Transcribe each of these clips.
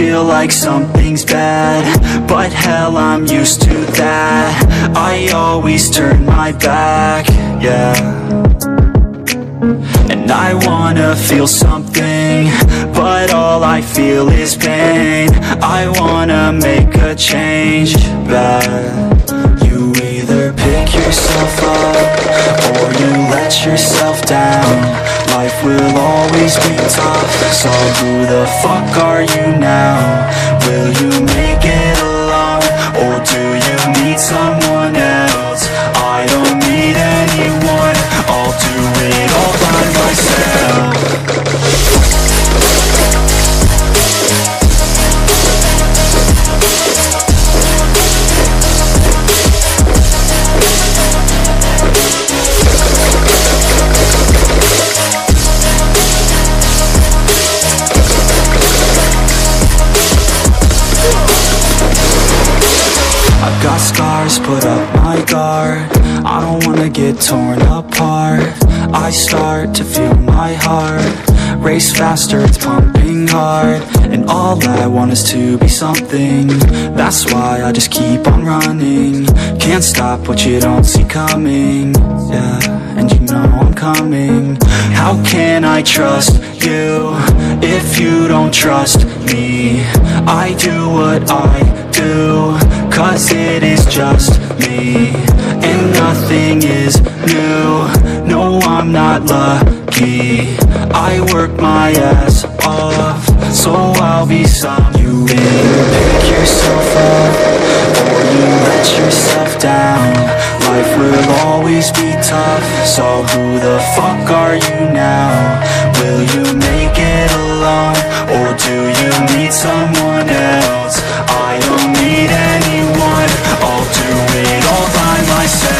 feel like something's bad But hell, I'm used to that. I always turn my back, yeah. And I wanna feel something But all I feel is pain. I wanna make a change, bad You either pick yourself up Or you let yourself down Life will always be tough So who the fuck are you now? Will you make it torn apart. I start to feel my heart Race faster, it's pumping hard. And all I want is to be something. That's why I just keep on running. Can't stop what you don't see coming. Yeah, and you know I'm coming. How can I trust you If you don't trust me? I do what I do Cause it is just me. And nothing is not lucky I work my ass off So I'll be some You either pick yourself up Or you let yourself down Life will always be tough So who the fuck are you now? Will you make it alone? Or do you need someone else? I don't need anyone I'll do it all by myself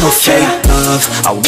no fake love, I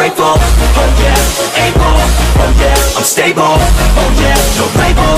grateful, oh yeah, able, oh yeah, I'm stable, oh yeah, no label,